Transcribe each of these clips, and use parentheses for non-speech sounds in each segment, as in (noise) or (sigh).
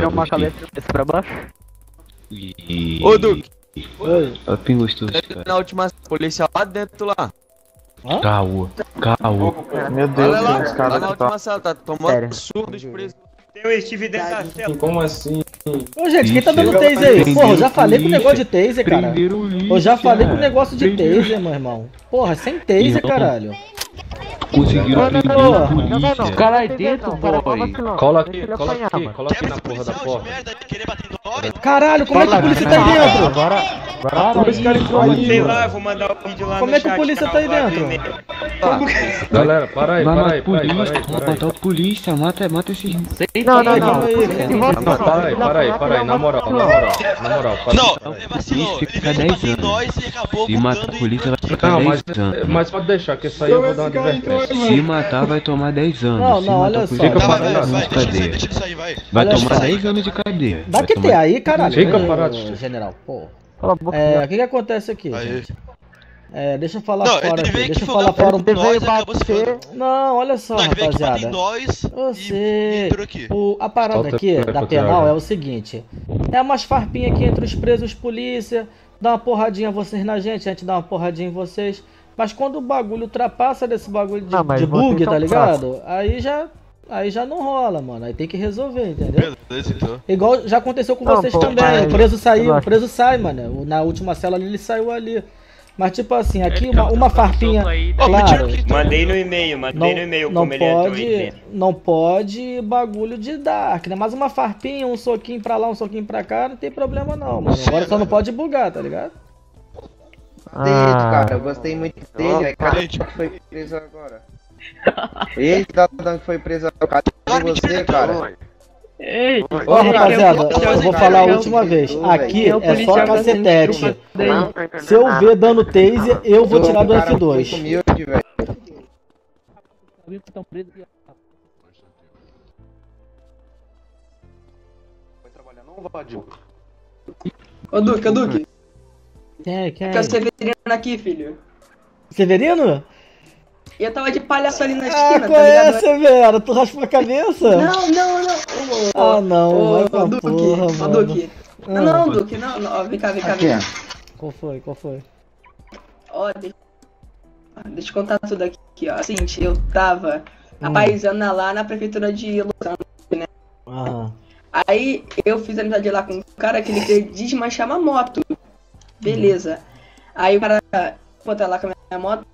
Tirar uma cabeça pra baixo. E... Ô, Duque. Oi. Ó, pingos tudo, cara. Na última policial lá dentro lá. Caô, caô. Meu Deus, Olha lá, os lá caras na tá. última sala, tá tomando Sério. surdo de preso. Eu estive dentro da cela. Como assim? Ô, gente, quem tá dando taser aí? Porra, eu já falei com o polícia. negócio de taser, cara. O Eu já falei com o negócio de taser, meu irmão. Porra, sem taser, caralho. Conseguiram prender não, o não, Não, não, não. polícia. Caralho, dentro, boy. Cola aqui, cola aqui, cola aqui na porra da porta. Caralho, como é que a polícia tá aí dentro? Agora, agora Esse cara entrou aí, Sei lá, vou mandar o vídeo lá Como no é que o polícia tá? tá aí dentro? primeiro. Galera, para aí, para aí, para aí, para polícia, aí, vai para aí. matar o polícia, mata, mata esses... Não, não, não. Calma aí, Para aí, para aí, para aí, na moral, na moral, na moral, para Não, para aí. ele vacilou. Ele fica veio 10 bater em anos. nós e acabou Se matar a polícia vai ficar Não, mas, 10 anos. mas pode deixar, que isso aí eu vou dar uma advertência. Se matar vai tomar 10 anos. Não, não, olha só. Fica Tá, vai vai, tomar vai, vai, 10 anos de deixa ele sair, vai. Vai tomar só. 10 anos de cadeia. Dá que ter aí, caralho. Fica parado. General, pô. Cala a boca. É, o que que acontece aqui, Aí. gente? É, deixa eu falar Não, fora aqui. Deixa eu falar fora um pouco. ferrando. Não, olha só, Não, bater em rapaziada. nós e, e aqui. O, a parada Solta aqui da penal é o seguinte: é umas farpinhas aqui entre os presos polícia, dá uma porradinha vocês na gente, a gente dá uma porradinha em vocês. Mas quando o bagulho ultrapassa desse bagulho de, Não, de bug, tá ligado? Aí já, aí já não rola, mano. Aí tem que resolver, entendeu? Beleza, então. Igual já aconteceu com Não, vocês pô, também. mas- O preso saiu, o preso sai, mano. Na última cela ali, ele saiu ali. Mas tipo assim, aqui uma, uma farpinha. Claro. Mandei no e-mail, mandei no e-mail não como ele entrou pode, não pode bagulho de Dark, né? Mas uma farpinha, um soquinho pra lá, um soquinho pra cá, não tem problema não, mano. Agora só não pode bugar, tá ligado? Ah, cara, eu gostei muito dele, aí cara Gente. foi preso agora. (laughs) Tá dando que foi Claro, cadê mentira, você, cara? Ei, Ó, rapaziada, eu- eu vou falar a eu- última vez. eu- Aqui é só cacetete. Se eu ver dando taser, eu vou tirar do Cara, muito F2. humilde, velho. Ô Duque, ô Duque, Quem é, é? fica o Severino aqui, filho. Severino? E eu tava de palhaço ali na Ah, esquina, qual tá é, ligado? Severo? Tu raspou a cabeça? Não, não, não. Ô, Ah, não, Ô, pra Duque, porra. Duque. Ah. Não, não, Duque, não, não, vem cá, vem cá, Aqui, vem cá. Qual foi, qual foi? Ó, deixa, ah, deixa eu contar tudo aqui, ó. Assim, eu tava apaisando lá na prefeitura de Los Angeles. Aham. Aí eu fiz amizade lá com um cara que ele queria desmanchar uma moto. Beleza. Aí o cara botar lá com a minha moto.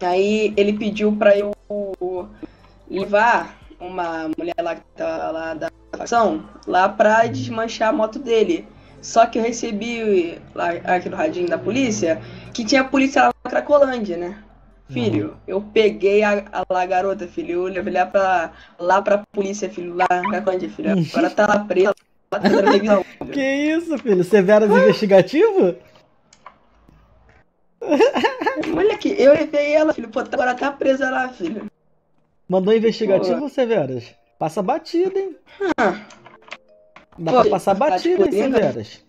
Aí ele pediu pra eu levar uma mulher lá que tava lá da facção lá pra desmanchar a moto dele. Só que eu recebi lá aqui no radinho da polícia que tinha polícia lá na Cracolândia, né? Filho, eu peguei a, a lá garota, filho. Eu levei lá pra, lá pra polícia, filho, lá na Cracolândia, filho. Agora tá lá presa, lá tá na revisão. (laughs) Que isso, filho? Severas investigativo? Moleque, eu levei ela, filho. Pô, agora tá presa lá, filho. Mandou investigativo ou Severas? Passa batida, hein? Dá Pô, pra passar tá batida, hein? Severas?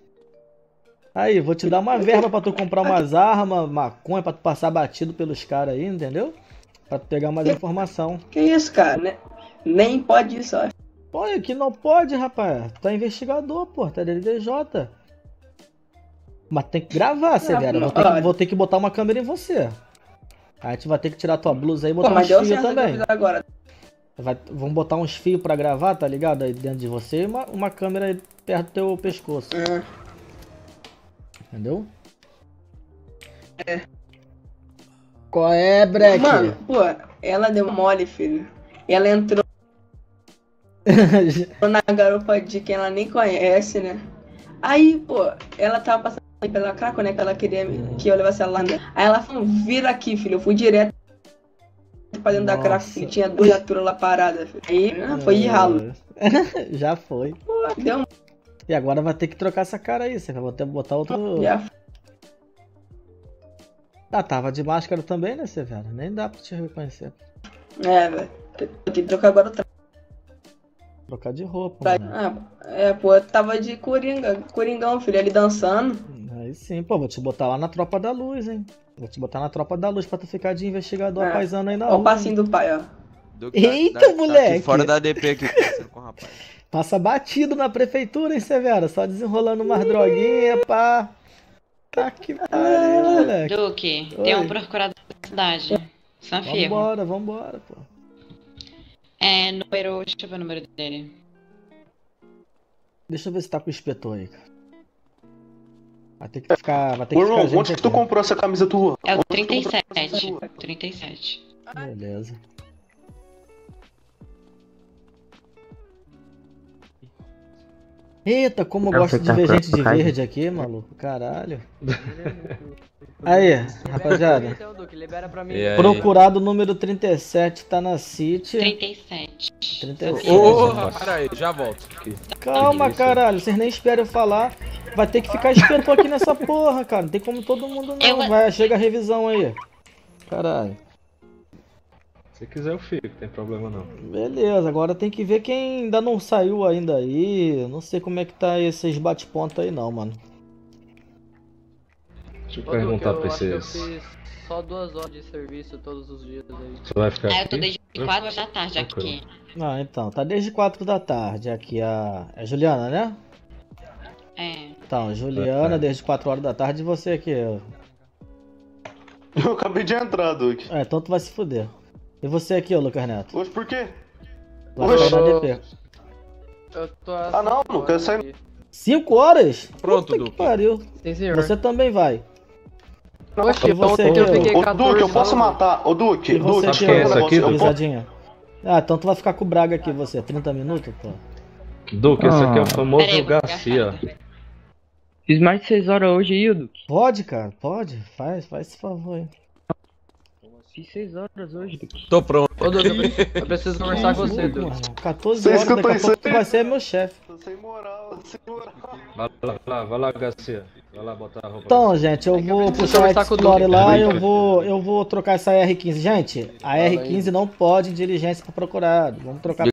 Aí, vou te dar uma verba pra tu comprar umas armas, maconha pra tu passar batido pelos caras aí, entendeu? Pra tu pegar mais informação. Que isso, cara, né? Nem pode isso, ó. Pô, aqui não pode, rapaz. Tu é investigador, pô. Tu é DDJ. Mas tem que gravar, Severo. Vou ter que, vou ter que botar uma câmera em você. Aí a gente vai ter que tirar tua blusa aí e Pô, botar mas uns fios também. agora. Vai- vamos botar uns fios pra gravar, tá ligado? Aí dentro de você e uma, uma câmera aí perto do teu pescoço. Ah, Entendeu? Qual é, Breck? Mano, pô, ela deu mole, filho. Ela entrou (laughs) na garupa de quem ela nem conhece, né? Aí, pô, ela tava passando pela craco, né? Que ela queria que eu levasse ela lá. Né? Aí ela falou, vira aqui, filho. Eu fui direto pra dentro da Nossa. craco, filho. Tinha duas viaturas lá paradas. Aí, ah, foi de ralo. (laughs) Já foi. Pô, deu um... E agora vai ter que trocar essa cara aí. Você vai ter que botar outro. Já Ah, tava de máscara também, né, Severo? Nem dá pra te reconhecer. É, velho. Tem que trocar agora o traje. Trocar de roupa. Mano. Ah, é, pô, eu tava de coringa, coringão, filho, ali dançando. Aí sim, pô, vou te botar lá na tropa da luz, hein? Vou te botar na tropa da luz pra tu ficar de investigador É. paisano aí na Ó, o rua. passinho do pai, ó. Tá- Eita, tá- tá aqui moleque! fora da DP aqui, com o rapaz. Passa batido na prefeitura, hein, Severo? Só desenrolando umas droguinhas, pá. Tá que pariu, moleque. Duque, tem Oi. um procurador da cidade. Sanfirmo. Vambora, vambora, pô. É número. Deixa eu ver o número dele. Deixa eu ver se tá com o inspetor aí, cara. Vai ter que ficar. Vai ter que ficar irmão, gente onde que tu comprou essa camisa tua? É o Onde tu comprou essa 37. tua? 37. Beleza. Eita, como eu É gosto de ver gente de verde aqui, maluco. Caralho. Aí, rapaziada. Aí? Procurado número 37 tá na City. 37. 37. Ô, peraí, já volto. Calma, caralho. Vocês nem esperam eu falar. Vai ter que ficar esperto aqui nessa porra, cara. Não tem como todo mundo não. Vai, chega a revisão aí. Caralho. Se quiser eu fico, tem problema não. Beleza, agora tem que ver quem ainda não saiu ainda aí. Não sei como é que tá esses bate-pontos aí não, mano. Deixa eu Ô, Duque, perguntar eu pra que eu vocês. fiz só duas horas de serviço todos os dias aí. Você vai ficar Ah, eu tô aqui? desde 4 da tarde aqui. Ah, então, tá desde 4 da tarde aqui a. É Juliana, né? É. Então, Juliana, É. desde 4 horas da tarde e você aqui. ó. Eu acabei de entrar, Duque. É, então tu vai se fuder. E você aqui, ô Lucas Neto? Hoje por quê? Vai na DP. Eu tô Ah, não, sair- aqui. 5 horas? Pronto, Puta que Duque. pariu. Sim, senhor. Você também vai. Oxe, E você ontem eu fiquei Ô, 14 Duque, eu posso matar. Ô, Duque, E você Duque, é ô, esse aqui. Pisadinha. Ah, então tu vai ficar com o Braga aqui, você. 30 minutos, pô. Duque, esse aqui é o Ah. famoso Peraí, Garcia. Fiz mais de 6 horas hoje aí, Duque. Pode, cara, pode. Faz, faz esse favor aí. Fiz 6 horas hoje. Tô pronto. Ô, eu pre- eu (laughs) preciso conversar com você, mano. 14 Você horas, daqui a pouco vai ser meu chefe. Tô sem moral, sem moral. Vai lá, vai lá, vai lá, Garcia. Vai lá botar a roupa. Então, gente, eu vou puxar a conversar com o Explore Duque. lá, eu vou, eu vou trocar essa R15. Gente, a aí. R15 não pode em diligência para procurado. Vamos trocar